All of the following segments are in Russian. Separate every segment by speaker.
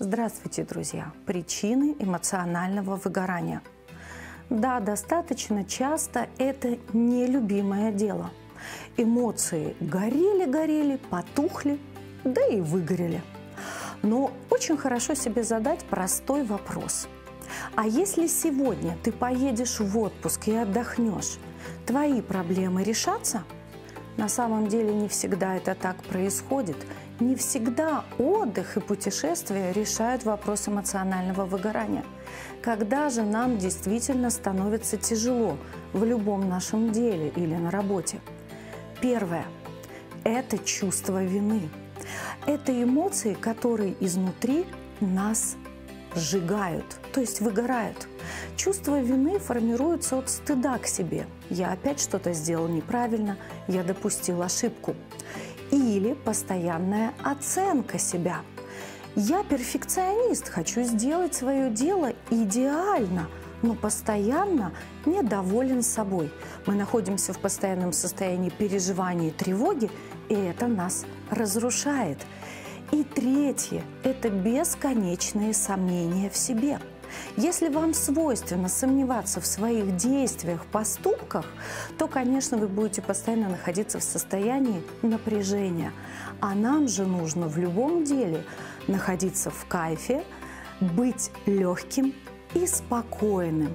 Speaker 1: Здравствуйте, друзья! Причины эмоционального выгорания. Да, достаточно часто это нелюбимое дело. Эмоции горели-горели, потухли, да и выгорели. Но очень хорошо себе задать простой вопрос. А если сегодня ты поедешь в отпуск и отдохнешь, твои проблемы решатся? На самом деле не всегда это так происходит – не всегда отдых и путешествия решают вопрос эмоционального выгорания. Когда же нам действительно становится тяжело в любом нашем деле или на работе? Первое – это чувство вины. Это эмоции, которые изнутри нас сжигают, то есть выгорают. Чувство вины формируется от стыда к себе. Я опять что-то сделал неправильно, я допустил ошибку или постоянная оценка себя. Я перфекционист, хочу сделать свое дело идеально, но постоянно недоволен собой. Мы находимся в постоянном состоянии переживания и тревоги, и это нас разрушает. И третье – это бесконечные сомнения в себе – если вам свойственно сомневаться в своих действиях, поступках, то, конечно, вы будете постоянно находиться в состоянии напряжения. А нам же нужно в любом деле находиться в кайфе, быть легким и спокойным.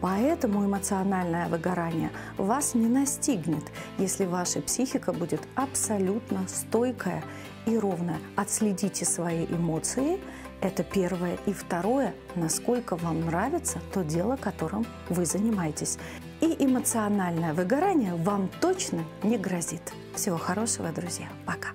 Speaker 1: Поэтому эмоциональное выгорание вас не настигнет, если ваша психика будет абсолютно стойкая и ровная. Отследите свои эмоции, это первое. И второе, насколько вам нравится то дело, которым вы занимаетесь. И эмоциональное выгорание вам точно не грозит. Всего хорошего, друзья. Пока.